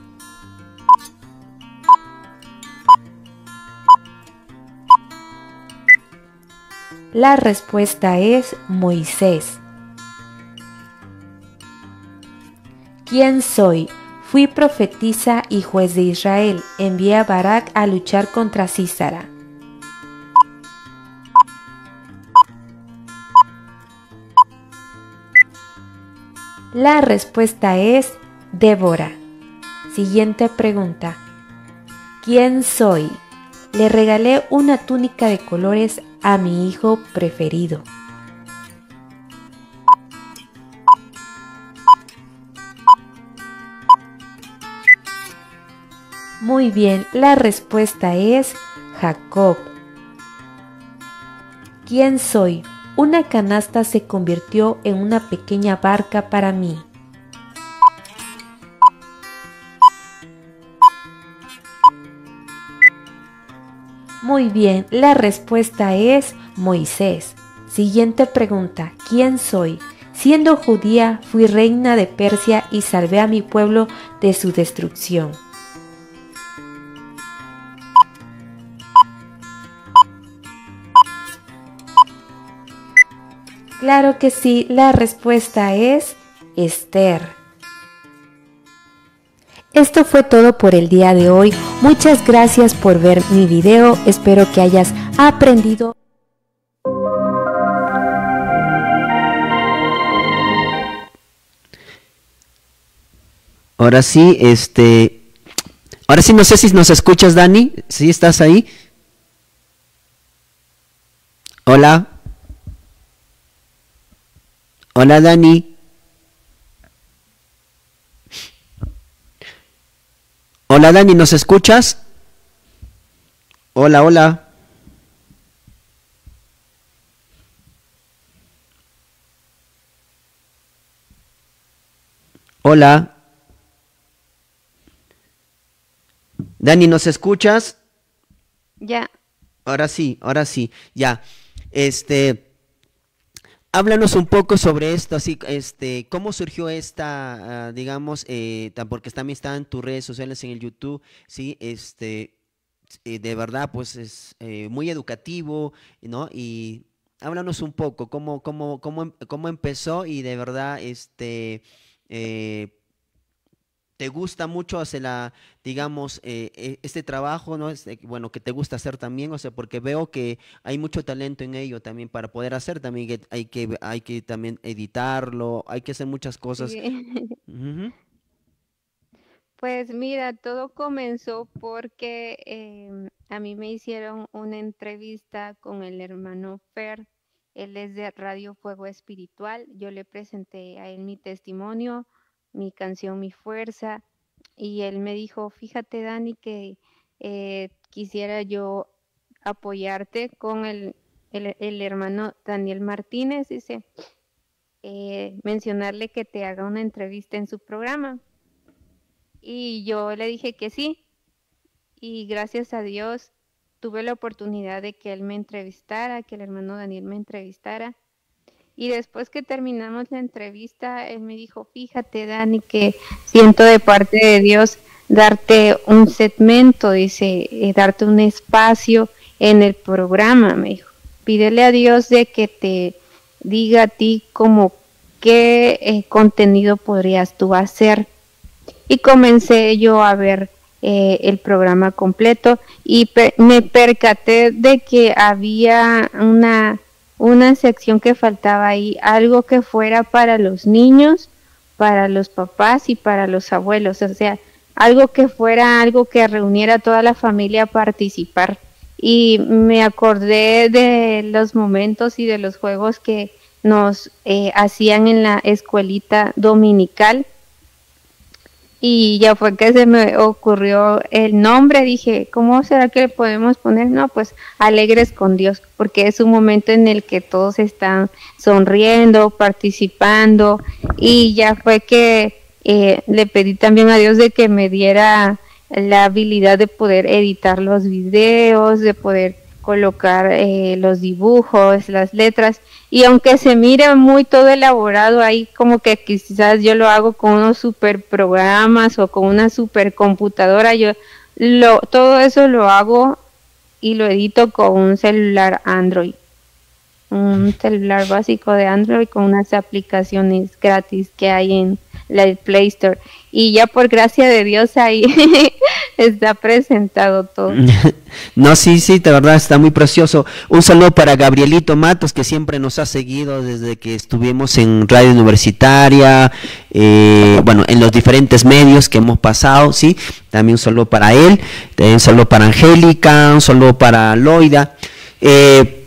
La respuesta es Moisés. ¿Quién soy? Fui profetisa y juez de Israel. Envié a Barak a luchar contra Císara. La respuesta es Débora. Siguiente pregunta. ¿Quién soy? Le regalé una túnica de colores a mi hijo preferido. Muy bien, la respuesta es Jacob. ¿Quién soy? Una canasta se convirtió en una pequeña barca para mí. Muy bien, la respuesta es Moisés. Siguiente pregunta, ¿quién soy? Siendo judía, fui reina de Persia y salvé a mi pueblo de su destrucción. Claro que sí, la respuesta es Esther. Esto fue todo por el día de hoy. Muchas gracias por ver mi video. Espero que hayas aprendido. Ahora sí, este. Ahora sí, no sé si nos escuchas, Dani. ¿Sí estás ahí? Hola. Hola, Dani. Hola, Dani, ¿nos escuchas? Hola, hola. Hola. Dani, ¿nos escuchas? Ya. Ahora sí, ahora sí, ya. Este, háblanos un poco sobre esto, así, este, cómo surgió esta, ah, digamos, eh, porque también está en tus redes sociales, en el YouTube, sí, este, eh, de verdad, pues es eh, muy educativo, ¿no? Y háblanos un poco, cómo, cómo, cómo, em, cómo empezó y de verdad, este, te gusta mucho hacer la, digamos, eh, e, este trabajo, ¿no? Bueno, que te gusta hacer también, o sea, porque veo que hay mucho talento en ello también para poder hacer, también hay que, hay que también editarlo, hay que hacer muchas cosas. Pues mira, todo comenzó porque em, a mí me hicieron una entrevista con el hermano Fer, él es de Radio Fuego Espiritual, yo le presenté a él mi testimonio mi canción Mi Fuerza y él me dijo, fíjate Dani que eh, quisiera yo apoyarte con el, el, hermano Daniel Martínez, dice, eh, mencionarle que te haga una entrevista en su programa. Y yo le dije que sí. Y gracias a Dios tuve la oportunidad de que él me entrevistara, que el hermano Daniel me entrevistara. Y después que terminamos la entrevista, él me dijo, fíjate Dani, que siento de parte de Dios darte un segmento, dice, eh, darte un espacio en el programa, me dijo. Pídele a Dios de que te diga a ti como qué eh, contenido podrías tú hacer. Y comencé yo a ver eh, el programa completo y me percaté de que había una una sección que faltaba ahí, algo que fuera para los niños, para los papás y para los abuelos, o sea, algo que fuera algo que reuniera a toda la familia a participar. Y me acordé de los momentos y de los juegos que nos eh, hacían en la escuelita dominical y ya fue que se me ocurrió el nombre, dije, ¿cómo será que le podemos poner? No, pues alegres con Dios, porque es un momento en el que todos están sonriendo, participando, y ya fue que eh, le pedí también a Dios de que me diera la habilidad de poder editar los videos, de poder colocar eh, los dibujos, las letras, y aunque se mire muy todo elaborado ahí, como que quizás yo lo hago con unos super programas o con una super computadora, yo lo, todo eso lo hago y lo edito con un celular Android. Un celular básico de Android con unas aplicaciones gratis que hay en la Play Store. Y ya por gracia de Dios ahí está presentado todo. no, sí, sí, de verdad está muy precioso. Un saludo para Gabrielito Matos, que siempre nos ha seguido desde que estuvimos en Radio Universitaria, eh, bueno, en los diferentes medios que hemos pasado, sí. También un saludo para él, también un saludo para Angélica, un saludo para Loida. Eh,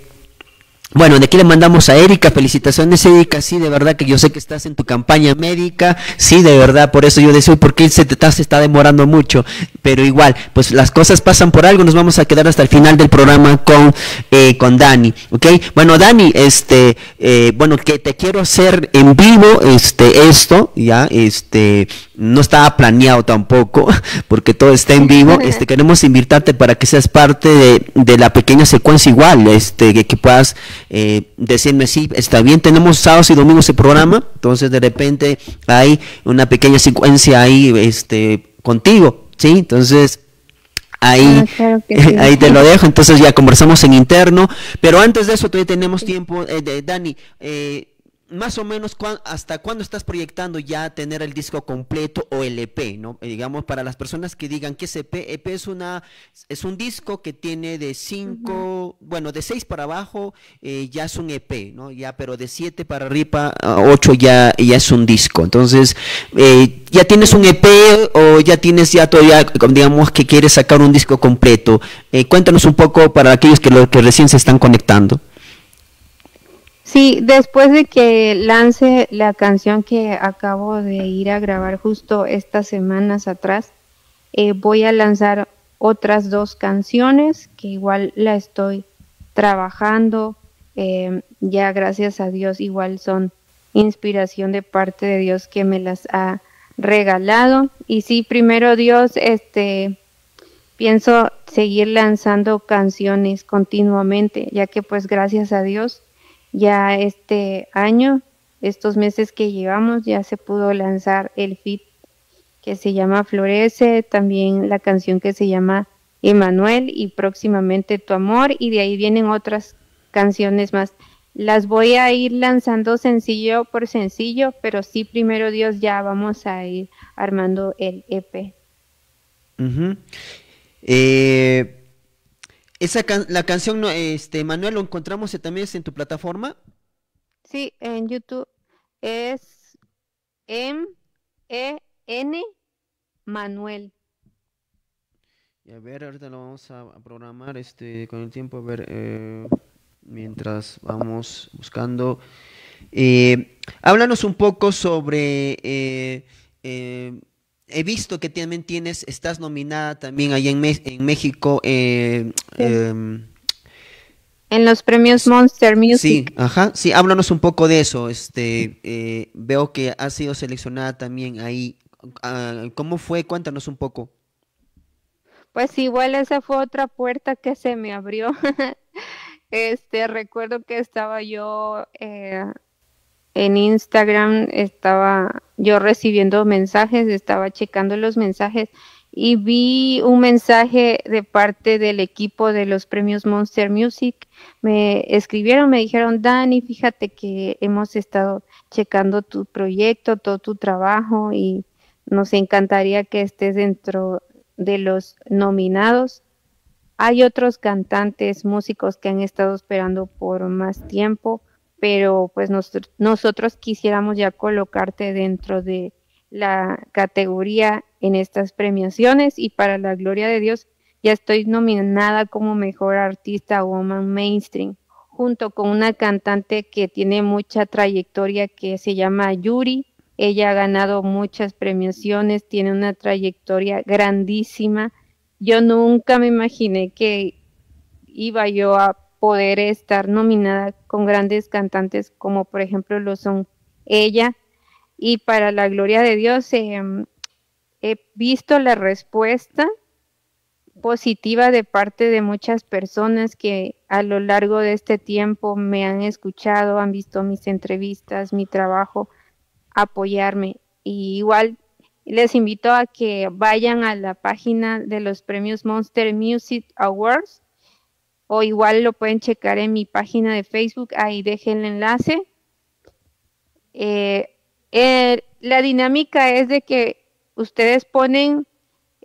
bueno, de aquí le mandamos a Erika, felicitaciones Erika, sí, de verdad que yo sé que estás en tu campaña médica, sí, de verdad, por eso yo deseo, porque se te está, se está demorando mucho, pero igual, pues las cosas pasan por algo, nos vamos a quedar hasta el final del programa con, eh, con Dani, ¿ok? Bueno, Dani, este, eh, bueno, que te quiero hacer en vivo, este, esto, ya, este, no estaba planeado tampoco, porque todo está en vivo, este, queremos invitarte para que seas parte de, de la pequeña secuencia igual, este, que, que puedas eh, decirme si está bien, tenemos sábados y domingos el programa, entonces de repente hay una pequeña secuencia ahí este, contigo, ¿sí? Entonces ahí, ah, ahí te lo dejo, entonces ya conversamos en interno, pero antes de eso todavía tenemos tiempo, eh, de, Dani, eh, más o menos hasta cuándo estás proyectando ya tener el disco completo o el EP, ¿no? Eh, digamos, para las personas que digan que es EP, EP es una es un disco que tiene de cinco, bueno, de seis para abajo eh, ya es un EP, ¿no? Ya, pero de siete para arriba, ocho ya, ya es un disco. Entonces, eh, ya tienes un EP o ya tienes ya todavía, digamos, que quieres sacar un disco completo. cuéntanos un poco para aquellos que, lo, que recién se están conectando. Sí, después de que lance la canción que acabo de ir a grabar justo estas semanas atrás, eh, voy a lanzar otras dos canciones que igual la estoy trabajando. Eh, ya gracias a Dios igual son inspiración de parte de Dios que me las ha regalado. Y sí, primero Dios, este, pienso seguir lanzando canciones continuamente, ya que pues gracias a Dios ya este año, estos meses que llevamos, ya se pudo lanzar el fit que se llama Florece, también la canción que se llama Emanuel y próximamente Tu Amor y de ahí vienen otras canciones más. Las voy a ir lanzando sencillo por sencillo, pero sí primero Dios ya vamos a ir armando el EP. eh, esa la canción, este, Manuel, ¿lo encontramos también en tu plataforma? Sí, en YouTube es M E N Manuel. Y a ver, ahorita lo vamos a, programar este con el tiempo, a ver, eh, mientras vamos buscando. Eh, háblanos un poco sobre eh, eh he visto que también tienes, estás nominada también allá en, en México. Eh, em, en los premios Monster Music. Sí, ajá, sí, háblanos un poco de eso. Este, eh, veo que has sido seleccionada también ahí. Ah, ¿Cómo fue? Cuéntanos un poco. Pues igual esa fue otra puerta que se me abrió. este, recuerdo que estaba yo eh, en Instagram estaba yo recibiendo mensajes, estaba checando los mensajes y vi un mensaje de parte del equipo de los premios Monster Music. Me escribieron, me dijeron, Dani, fíjate que hemos estado checando tu proyecto, todo tu trabajo y nos encantaría que estés dentro de los nominados. Hay otros cantantes, músicos que han estado esperando por más tiempo pero pues nosotros quisiéramos ya colocarte dentro de la categoría en estas premiaciones y para la gloria de Dios ya estoy nominada como mejor artista woman mainstream junto con una cantante que tiene mucha trayectoria que se llama Yuri. Ella ha ganado muchas premiaciones, tiene una trayectoria grandísima. Yo nunca me imaginé que iba yo a poder estar nominada con grandes cantantes como por ejemplo lo son ella y para la gloria de Dios em, he visto la respuesta positiva de parte de muchas personas que a lo largo de este tiempo me han escuchado, han visto mis entrevistas, mi trabajo, apoyarme. Y igual les invito a que vayan a la página de los premios Monster Music Awards o igual lo pueden checar en mi página de Facebook, ahí dejen el enlace. Eh, eh, la dinámica es de que ustedes ponen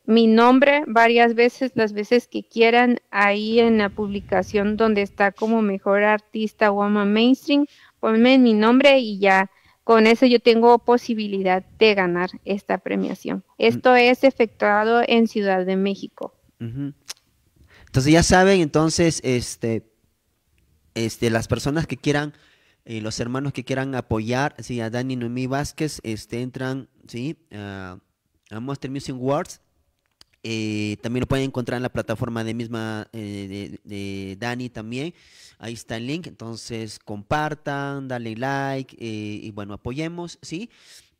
mi nombre varias veces, las veces que quieran, ahí en la publicación donde está como mejor artista woman mainstream, ponme mi nombre y ya con eso yo tengo posibilidad de ganar esta premiación. Esto es efectuado en Ciudad de México. Entonces ya saben, entonces, este, este, las personas que quieran, eh, los hermanos que quieran apoyar, sí, a Dani Noemí Vázquez, este, entran, sí, a Monster Music Awards. Eh, también lo pueden encontrar en la plataforma de misma eh, de, Dani también. Ahí está el link. Entonces compartan, dale like y bueno, apoyemos, ¿sí?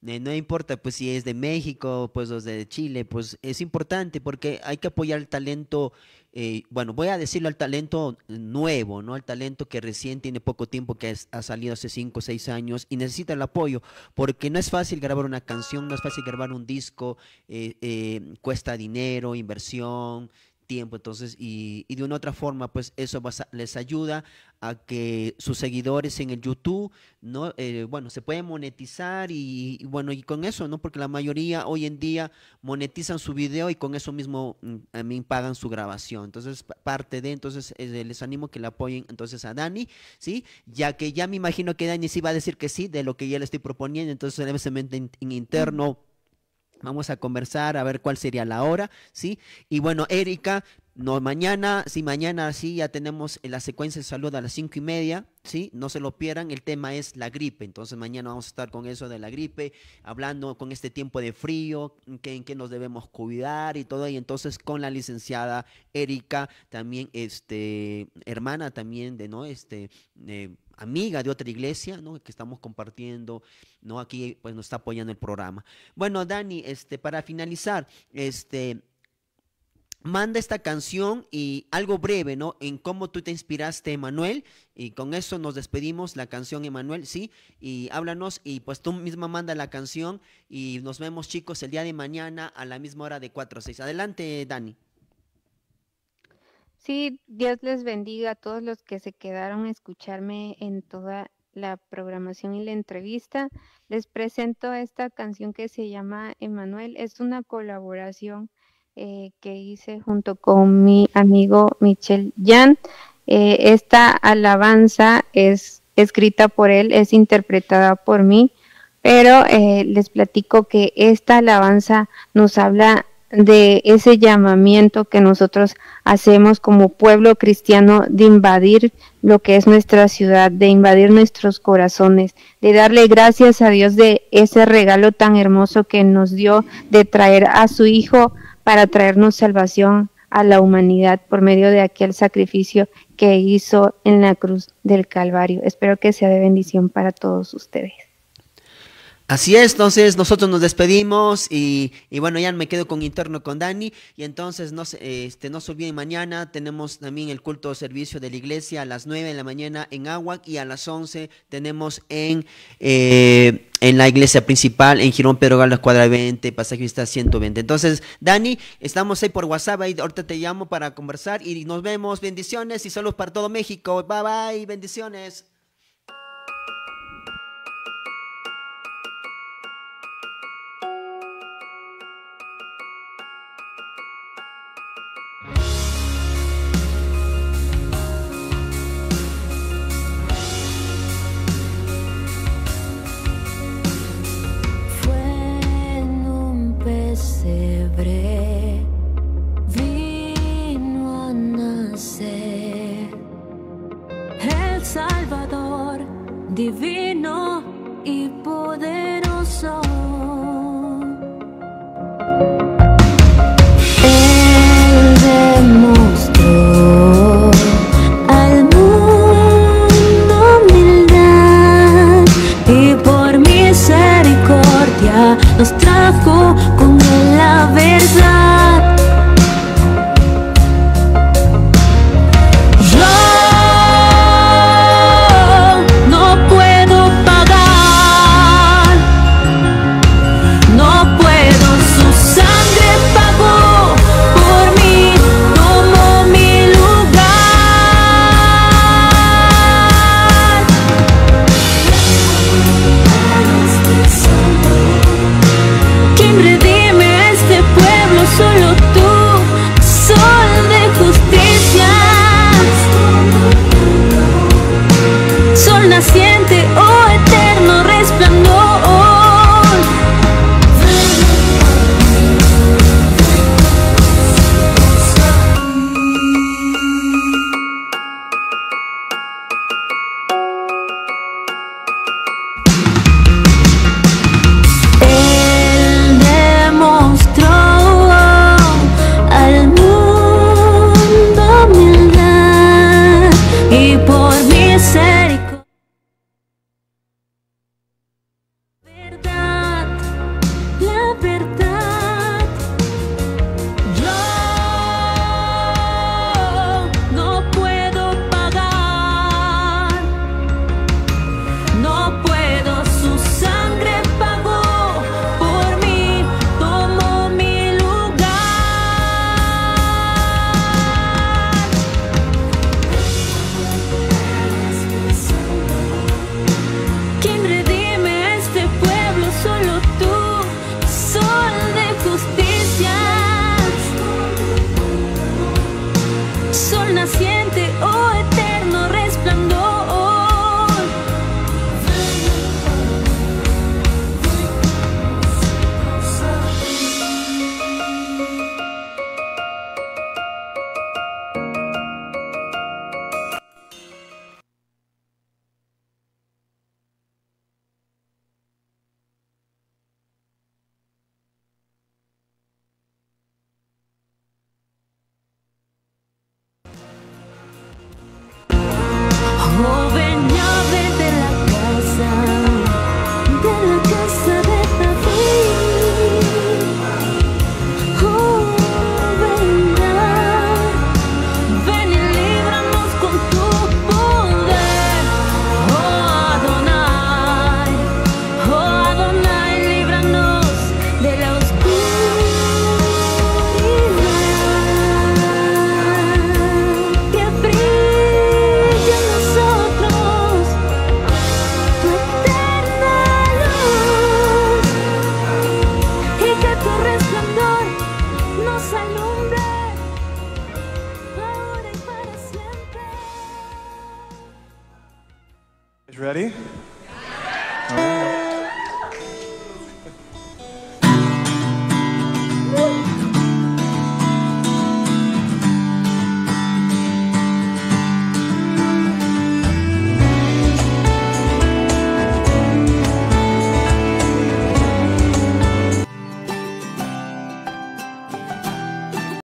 no importa pues si es de México, pues o de Chile, pues es importante porque hay que apoyar el talento eh, bueno, voy a decirlo al talento nuevo, ¿no? Al talento que recién tiene poco tiempo, que ha salido hace 5 o 6 años y necesita el apoyo, porque no es fácil grabar una canción, no es fácil grabar un disco, eh, eh, cuesta dinero, inversión, tiempo. Entonces, y, y de una otra forma, pues eso les ayuda a que sus seguidores en el YouTube, ¿no? Eh, bueno, se pueden monetizar y, bueno, y con eso, ¿no? Porque la mayoría hoy en día monetizan su video y con eso mismo mm, también pagan su grabación. Entonces, pa- parte de, entonces les animo que le apoyen entonces a Dani, ¿sí? Ya que ya me imagino que Dani sí va a decir que sí de lo que ya le estoy proponiendo, entonces en interno vamos a conversar a ver cuál sería la hora, ¿sí? Y bueno, Erika, no, mañana, sí, mañana sí, ya tenemos en la secuencia de salud a las cinco y media, ¿sí? No se lo pierdan, el tema es la gripe, entonces mañana vamos a estar con eso de la gripe, hablando con este tiempo de frío, en qué, nos debemos cuidar y todo, y entonces con la licenciada Erika, también, este, hermana también de, ¿no? Este, eh, amiga de otra iglesia, ¿no? Que estamos compartiendo, ¿no? Aquí, pues, nos está apoyando el programa. Bueno, Dani, este, para finalizar, este, manda esta canción y algo breve, ¿no? En cómo tú te inspiraste, Emanuel, y con eso nos despedimos, la canción Emanuel, ¿sí? Y háblanos y pues tú misma manda la canción y nos vemos, chicos, el día de mañana a la misma hora de 4 a 6. Adelante, Dani. Sí, Dios les bendiga a todos los que se quedaron a escucharme en toda la programación y la entrevista. Les presento esta canción que se llama Emanuel. Es una colaboración eh, que hice junto con mi amigo Michel Jan. Eh, esta alabanza es escrita por él, es interpretada por mí, pero eh, les platico que esta alabanza nos habla de ese llamamiento que nosotros hacemos como pueblo cristiano de invadir lo que es nuestra ciudad, de invadir nuestros corazones, de darle gracias a Dios de ese regalo tan hermoso que nos dio de traer a su Hijo para traernos salvación a la humanidad por medio de aquel sacrificio que hizo en la cruz del Calvario. Espero que sea de bendición para todos ustedes. Así es, entonces nosotros nos despedimos y, y bueno, ya me quedo con interno con Dani y entonces no se, este, no se olviden mañana tenemos también el culto de servicio de la iglesia a las 9 de la mañana en Aguac y a las 11 tenemos en, eh, en la iglesia principal en Girón Pedro Galo Cuadra 20, Pasaje Vista 120. Entonces, Dani, estamos ahí por WhatsApp, ahí ahorita te llamo para conversar y nos vemos, bendiciones y saludos para todo México. Bye bye, bendiciones.